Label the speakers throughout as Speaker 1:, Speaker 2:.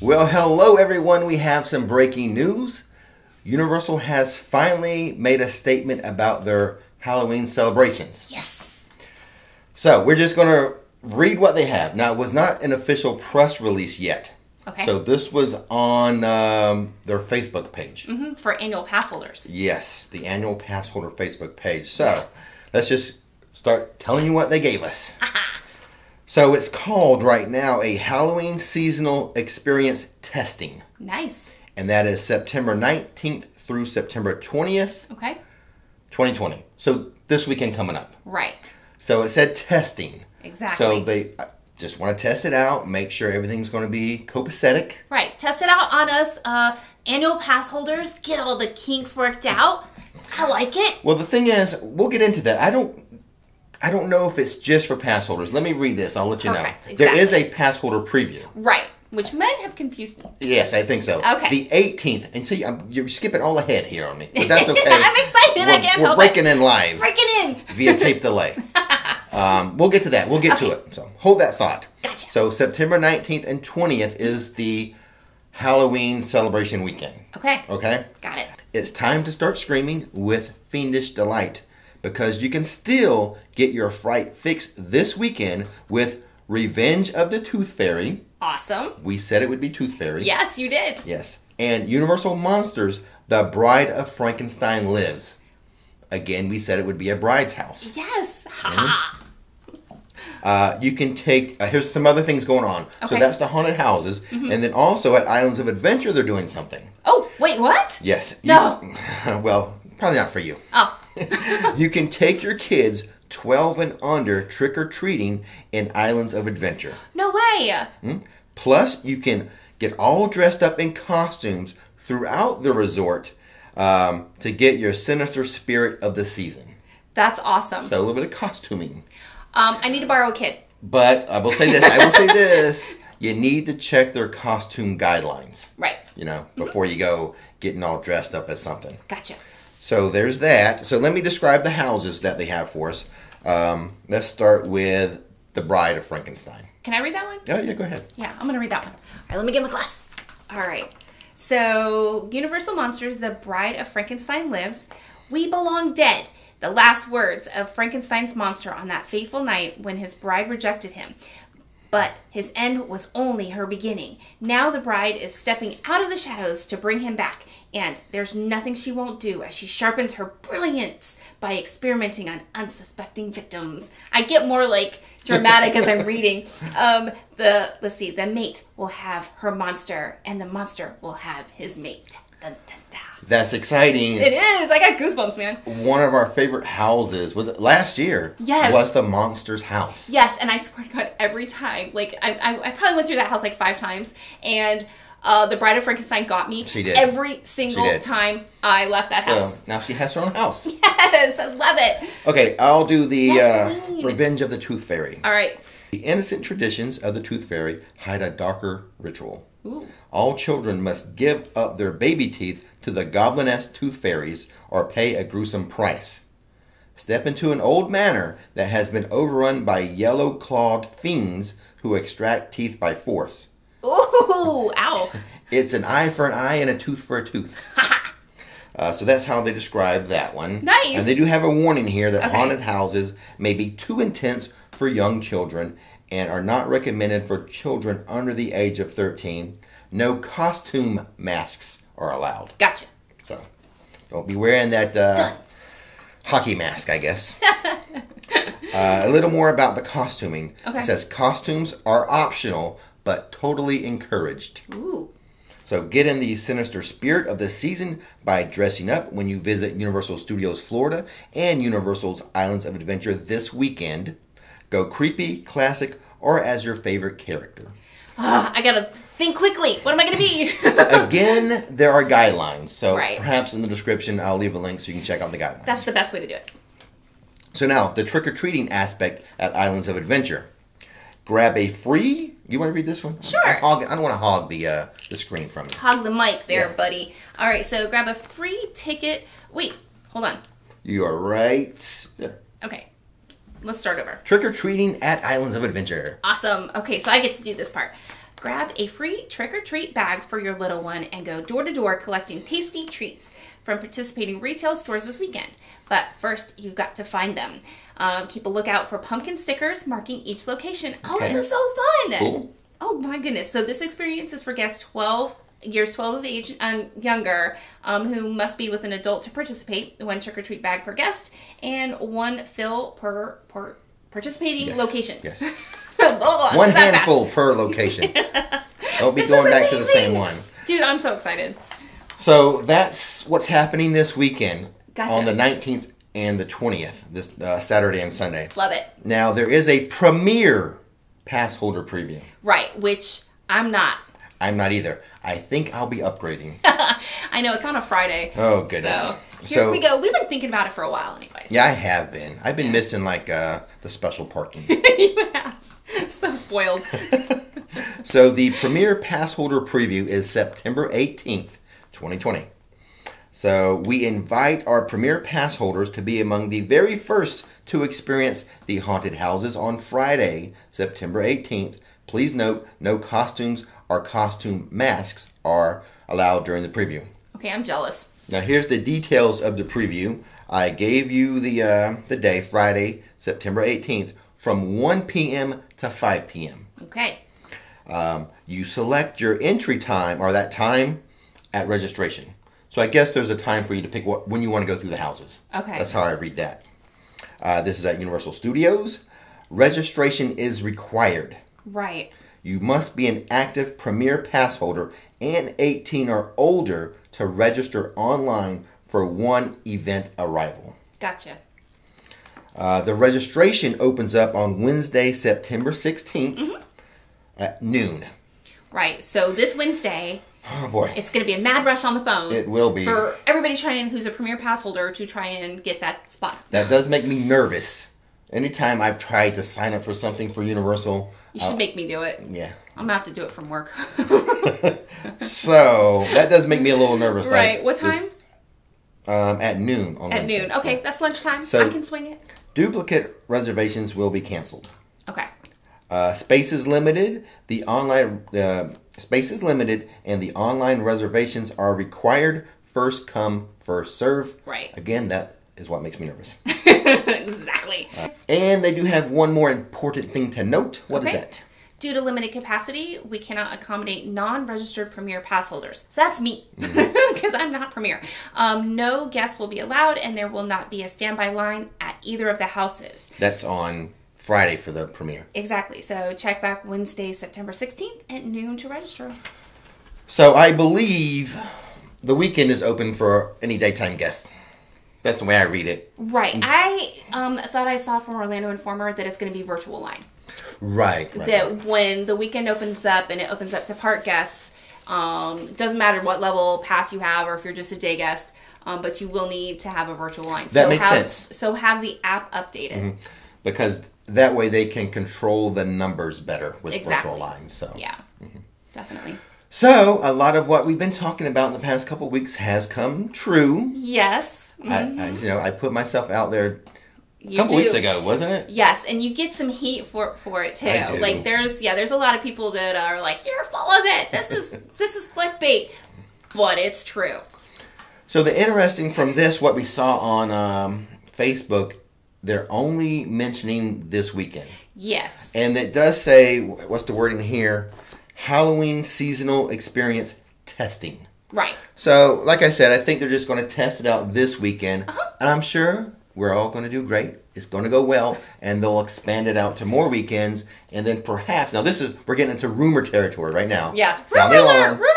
Speaker 1: Well, hello everyone. We have some breaking news. Universal has finally made a statement about their Halloween celebrations.
Speaker 2: Yes.
Speaker 1: So we're just going to read what they have. Now, it was not an official press release yet.
Speaker 2: Okay.
Speaker 1: So this was on um, their Facebook page.
Speaker 2: mm-hmm, For annual pass holders.
Speaker 1: Yes, the annual pass holder Facebook page. So let's just start telling you what they gave us. So it's called right now a Halloween seasonal experience testing,
Speaker 2: Nice.
Speaker 1: and that is September 19th through September 20th,
Speaker 2: Okay.
Speaker 1: 2020. So this weekend coming up.
Speaker 2: Right.
Speaker 1: So it said testing.
Speaker 2: Exactly.
Speaker 1: So they uh, just want to test it out, make sure everything's going to be copacetic.
Speaker 2: Right. Test it out on us, uh, annual pass holders. Get all the kinks worked out. I like it.
Speaker 1: Well, the thing is, we'll get into that. I don't, I don't know if it's just for pass holders. Let me read this. I'll let you
Speaker 2: Perfect,
Speaker 1: know. There is a pass holder preview.
Speaker 2: Right. Which might have confused me.
Speaker 1: Yes, I think so.
Speaker 2: Okay.
Speaker 1: The 18th, and see, I'm, you're skipping all ahead here on me, but that's okay.
Speaker 2: I'm excited. I
Speaker 1: We're,
Speaker 2: can't
Speaker 1: we're breaking
Speaker 2: it.
Speaker 1: in live
Speaker 2: Break it in.
Speaker 1: via tape delay. Um, we'll get to that. We'll get to it. So hold that thought.
Speaker 2: Gotcha.
Speaker 1: So September 19th and 20th is the Halloween celebration weekend.
Speaker 2: Okay.
Speaker 1: Okay.
Speaker 2: Got it.
Speaker 1: It's time to start screaming with fiendish delight because you can still get your fright fix this weekend with Revenge of the Tooth Fairy.
Speaker 2: Awesome.
Speaker 1: We said it would be Tooth Fairy.
Speaker 2: Yes, you did.
Speaker 1: Yes. And Universal Monsters, The Bride of Frankenstein Lives. Again, we said it would be a bride's house.
Speaker 2: Yes.
Speaker 1: Mm-hmm.
Speaker 2: Ha
Speaker 1: Uh, you can take, uh, here's some other things going on. So
Speaker 2: Okay. Mm-hmm.
Speaker 1: that's the haunted houses. And then also at Islands of Adventure, they're doing something.
Speaker 2: Oh, wait, what?
Speaker 1: Yes. you-
Speaker 2: No.
Speaker 1: well, probably not for you.
Speaker 2: Oh.
Speaker 1: you can take your kids 12 and under trick or treating in Islands of Adventure.
Speaker 2: No way.
Speaker 1: Plus, you can get all dressed up in costumes throughout the resort um, to get your sinister spirit of the season.
Speaker 2: That's awesome.
Speaker 1: So, a little bit of costuming.
Speaker 2: Um, I need to borrow a kid.
Speaker 1: But I will say this I will say this you need to check their costume guidelines,
Speaker 2: Right.
Speaker 1: you know, before you go getting all dressed up as something.
Speaker 2: Gotcha.
Speaker 1: So there's that. So let me describe the houses that they have for us. Um, let's start with the Bride of Frankenstein.
Speaker 2: Can I read that one?
Speaker 1: Oh yeah, go ahead.
Speaker 2: Yeah, I'm gonna read that one. All right, let me get my glass. All right. So, Universal Monsters, The Bride of Frankenstein lives. We belong dead. The last words of Frankenstein's monster on that fateful night when his bride rejected him. But his end was only her beginning. Now the bride is stepping out of the shadows to bring him back, and there's nothing she won't do as she sharpens her brilliance by experimenting on unsuspecting victims. I get more like dramatic as I'm reading. Um, the let's see, the mate will have her monster, and the monster will have his mate. Dun, dun, dun.
Speaker 1: That's exciting.
Speaker 2: It is. I got goosebumps, man.
Speaker 1: One of our favorite houses was it last year?
Speaker 2: Yes.
Speaker 1: Was the Monsters house.
Speaker 2: Yes, and I swear to God, every time, like I, I, I probably went through that house like five times, and uh, the Bride of Frankenstein got me.
Speaker 1: She did.
Speaker 2: every single
Speaker 1: did.
Speaker 2: time I left that
Speaker 1: So
Speaker 2: house.
Speaker 1: now she has her own house.
Speaker 2: Yes, I love it.
Speaker 1: Okay, I'll do the
Speaker 2: Yes,
Speaker 1: uh. Revenge of the Tooth Fairy.
Speaker 2: All right.
Speaker 1: The innocent traditions of the Tooth Fairy hide a darker ritual.
Speaker 2: Ooh.
Speaker 1: All children must give up their baby teeth to the gobliness tooth fairies or pay a gruesome price. Step into an old manor that has been overrun by yellow clawed fiends who extract teeth by force.
Speaker 2: Ow.
Speaker 1: It's an eye for an eye and a tooth for a tooth. Uh, so that's how they describe that one.
Speaker 2: Nice.
Speaker 1: And they do have a warning here that
Speaker 2: Okay.
Speaker 1: haunted houses may be too intense for young children and are not recommended for children under the age of 13. No costume masks are allowed.
Speaker 2: Gotcha.
Speaker 1: So don't be wearing that uh, hockey mask, I guess. uh, a little more about the costuming.
Speaker 2: Okay.
Speaker 1: It says costumes are optional but totally encouraged.
Speaker 2: Ooh.
Speaker 1: So get in the sinister spirit of the season by dressing up when you visit Universal Studios Florida and Universal's Islands of Adventure this weekend. Go creepy, classic, or as your favorite character.
Speaker 2: Ah, I gotta think quickly. What am I gonna be?
Speaker 1: Again, there are guidelines, so
Speaker 2: Right.
Speaker 1: perhaps in the description I'll leave a link so you can check out the guidelines.
Speaker 2: That's the best way to do it.
Speaker 1: So now, the trick or treating aspect at Islands of Adventure. Grab a free. You want to read this one?
Speaker 2: Sure.
Speaker 1: I, hog, I don't want to hog the uh, the screen from you.
Speaker 2: Hog the mic there,
Speaker 1: Yeah.
Speaker 2: buddy. All right, so grab a free ticket. Wait, hold on.
Speaker 1: You are right. there.
Speaker 2: Okay, let's start over.
Speaker 1: Trick or treating at Islands of Adventure.
Speaker 2: Awesome. Okay, so I get to do this part. Grab a free trick or treat bag for your little one and go door to door collecting tasty treats from participating retail stores this weekend. But first, you've got to find them. Um, keep a lookout for pumpkin stickers marking each location. Oh, this is so fun!
Speaker 1: Cool.
Speaker 2: Oh my goodness. So this experience is for guests 12 years 12 of age and younger um, who must be with an adult to participate one trick-or-treat bag per guest and one fill per, per participating
Speaker 1: Yes.
Speaker 2: location
Speaker 1: Yes.
Speaker 2: Blah,
Speaker 1: One
Speaker 2: that fast.
Speaker 1: handful per location. Don't be
Speaker 2: This
Speaker 1: going back to the same one.
Speaker 2: dude i'm so excited
Speaker 1: So that's what's happening this weekend
Speaker 2: Gotcha.
Speaker 1: on the 19th and the 20th, this uh, Saturday and Sunday.
Speaker 2: love it
Speaker 1: Now there is a premiere pass holder preview.
Speaker 2: right which i'm not
Speaker 1: I'm not either. I think I'll be upgrading.
Speaker 2: i know it's on a friday
Speaker 1: Oh, goodness.
Speaker 2: so here
Speaker 1: So-
Speaker 2: we go we've been thinking about it for a while anyways
Speaker 1: Yeah, I have been. I've been missing like uh, the special parking.
Speaker 2: you have so spoiled
Speaker 1: so the premiere pass holder preview is September 18th, 2020. So we invite our premier pass holders to be among the very first to experience the haunted houses on Friday, September 18th. Please note no costumes or costume masks are allowed during the preview.
Speaker 2: okay i'm jealous
Speaker 1: Now here's the details of the preview. I gave you the uh, the day Friday, September 18th, from 1 p.m. to 5 p.m.
Speaker 2: okay
Speaker 1: Um, you select your entry time or that time at registration. So I guess there's a time for you to pick what, when you want to go through the houses.
Speaker 2: Okay.
Speaker 1: That's how I read that. Uh, this is at Universal Studios. Registration is required.
Speaker 2: right
Speaker 1: You must be an active Premier Pass holder and 18 or older to register online for one event arrival.
Speaker 2: gotcha
Speaker 1: Uh, the registration opens up on Wednesday, September 16th
Speaker 2: Mm-hmm.
Speaker 1: at noon.
Speaker 2: Right. So this Wednesday,
Speaker 1: Oh boy.
Speaker 2: it's going to be a mad rush on the phone.
Speaker 1: It will be.
Speaker 2: for everybody trying who's a Premier Pass holder to try and get that spot.
Speaker 1: That does make me nervous. Anytime I've tried to sign up for something for Universal,
Speaker 2: You should make me do it.
Speaker 1: yeah.
Speaker 2: I'm gonna have to do it from work.
Speaker 1: So that does make me a little nervous.
Speaker 2: right.
Speaker 1: Like,
Speaker 2: What time?
Speaker 1: Um, at noon on
Speaker 2: At
Speaker 1: Wednesday.
Speaker 2: noon. Okay, that's lunchtime.
Speaker 1: So-
Speaker 2: I can swing it.
Speaker 1: Duplicate reservations will be canceled.
Speaker 2: Okay.
Speaker 1: Uh, space is limited. The online uh, space is limited, and the online reservations are required. First come, first serve.
Speaker 2: Right.
Speaker 1: Again, that is what makes me nervous.
Speaker 2: exactly.
Speaker 1: And they do have one more important thing to note. What is
Speaker 2: Okay.
Speaker 1: that?
Speaker 2: Due to limited capacity, we cannot accommodate non-registered Premier Pass holders. So that's me,
Speaker 1: Mm-hmm.
Speaker 2: because I'm not Premier. Um, no guests will be allowed, and there will not be a standby line at either of the houses.
Speaker 1: That's on Friday for the premiere.
Speaker 2: Exactly. So check back Wednesday, September 16th at noon to register.
Speaker 1: So I believe the weekend is open for any daytime guests. That's the way I read it.
Speaker 2: Right. I um, thought I saw from Orlando Informer that it's going to be virtual line.
Speaker 1: Right. right.
Speaker 2: That when the weekend opens up and it opens up to park guests, um, doesn't matter what level pass you have or if you're just a day guest, um, but you will need to have a virtual line.
Speaker 1: That makes
Speaker 2: have,
Speaker 1: sense.
Speaker 2: So have the app updated.
Speaker 1: Because that way they can control the numbers better with
Speaker 2: Exactly.
Speaker 1: virtual lines. So
Speaker 2: Yeah, definitely.
Speaker 1: So a lot of what we've been talking about in the past couple weeks has come true.
Speaker 2: Yes.
Speaker 1: I, I, you know, I put myself out there a
Speaker 2: You
Speaker 1: couple
Speaker 2: do.
Speaker 1: weeks ago, wasn't it?
Speaker 2: Yes, and you get some heat for for it too. Like there's yeah, there's a lot of people that are like, You're full of it. This is this is clickbait. But it's true.
Speaker 1: So the interesting from this, what we saw on um, Facebook, they're only mentioning this weekend,
Speaker 2: Yes.
Speaker 1: and it does say what's the wording here? Halloween seasonal experience testing.
Speaker 2: Right.
Speaker 1: So, like I said, I think they're just going to test it out this weekend,
Speaker 2: Uh-huh.
Speaker 1: and I'm sure we're all going to do great. It's going to go well, and they'll expand it out to more weekends, and then perhaps now this is we're getting into rumor territory right now.
Speaker 2: Yeah.
Speaker 1: Sound the
Speaker 2: Rumor
Speaker 1: alarm.
Speaker 2: rumor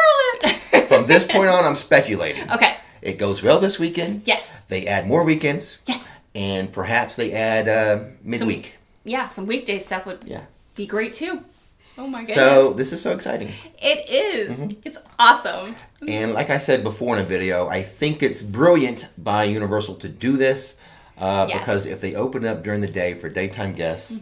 Speaker 2: alert.
Speaker 1: From this point on, I'm speculating.
Speaker 2: Okay.
Speaker 1: It goes well this weekend.
Speaker 2: Yes.
Speaker 1: They add more weekends,
Speaker 2: Yes.
Speaker 1: And perhaps they add uh, midweek.
Speaker 2: Yeah, some weekday stuff would
Speaker 1: Yeah.
Speaker 2: be great too. Oh my goodness.
Speaker 1: So this is so exciting.
Speaker 2: it is.
Speaker 1: Mm-hmm.
Speaker 2: It's awesome.
Speaker 1: And like I said before in a video, I think it's brilliant by Universal to do this uh,
Speaker 2: Yes.
Speaker 1: because if they open it up during the day for daytime guests,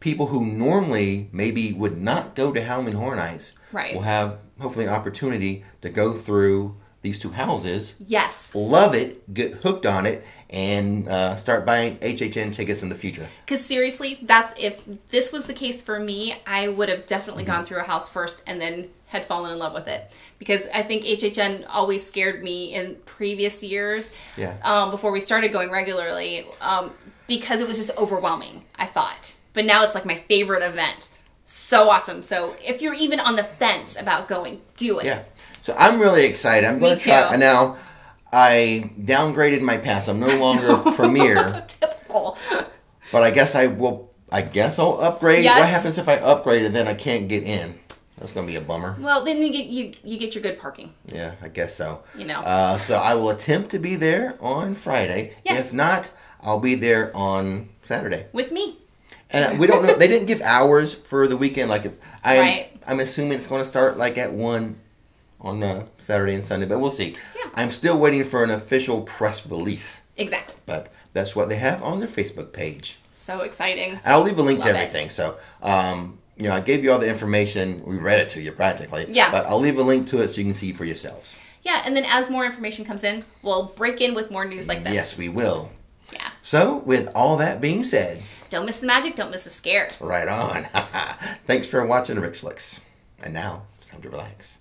Speaker 1: people who normally maybe would not go to Halloween Horror Nights
Speaker 2: Right.
Speaker 1: will have hopefully an opportunity to go through these two houses,
Speaker 2: Yes.
Speaker 1: love it, get hooked on it, and uh, start buying HHN tickets in the future.
Speaker 2: Because seriously, that's if this was the case for me, I would have definitely
Speaker 1: Mm-hmm.
Speaker 2: gone through a house first and then had fallen in love with it. Because I think HHN always scared me in previous years.
Speaker 1: Yeah.
Speaker 2: Um, before we started going regularly, um, because it was just overwhelming. I thought, but now it's like my favorite event. So awesome. So if you're even on the fence about going, do it.
Speaker 1: Yeah. So I'm really excited. I'm going to try.
Speaker 2: too.
Speaker 1: Now, I downgraded my pass. I'm no longer Premier,
Speaker 2: Typical.
Speaker 1: but I guess I will. I guess I'll upgrade.
Speaker 2: Yes.
Speaker 1: What happens if I upgrade and then I can't get in? That's going to be a bummer.
Speaker 2: Well, then you get you you get your good parking.
Speaker 1: Yeah, I guess so.
Speaker 2: You know.
Speaker 1: Uh, so I will attempt to be there on Friday.
Speaker 2: Yes.
Speaker 1: If not, I'll be there on Saturday.
Speaker 2: with me.
Speaker 1: And we don't know. They didn't give hours for the weekend. Like if- I'm,
Speaker 2: Right.
Speaker 1: I'm assuming it's going to start like at one on uh, Saturday and Sunday, but we'll see.
Speaker 2: Yeah.
Speaker 1: I'm still waiting for an official press release,
Speaker 2: Exactly.
Speaker 1: but that's what they have on their Facebook page.
Speaker 2: So exciting.
Speaker 1: And I'll leave a link to
Speaker 2: Love it.
Speaker 1: everything. So, um, you know, I gave you all the information. We read it to you practically.
Speaker 2: Yeah.
Speaker 1: But I'll leave a link to it so you can see for yourselves.
Speaker 2: Yeah, and then as more information comes in, we'll break in with more news like this.
Speaker 1: Yes, we will.
Speaker 2: Yeah.
Speaker 1: So, with all that being said,
Speaker 2: Don't miss the magic, don't miss the scares.
Speaker 1: right on. Thanks for watching Rix Flix. And now it's time to relax.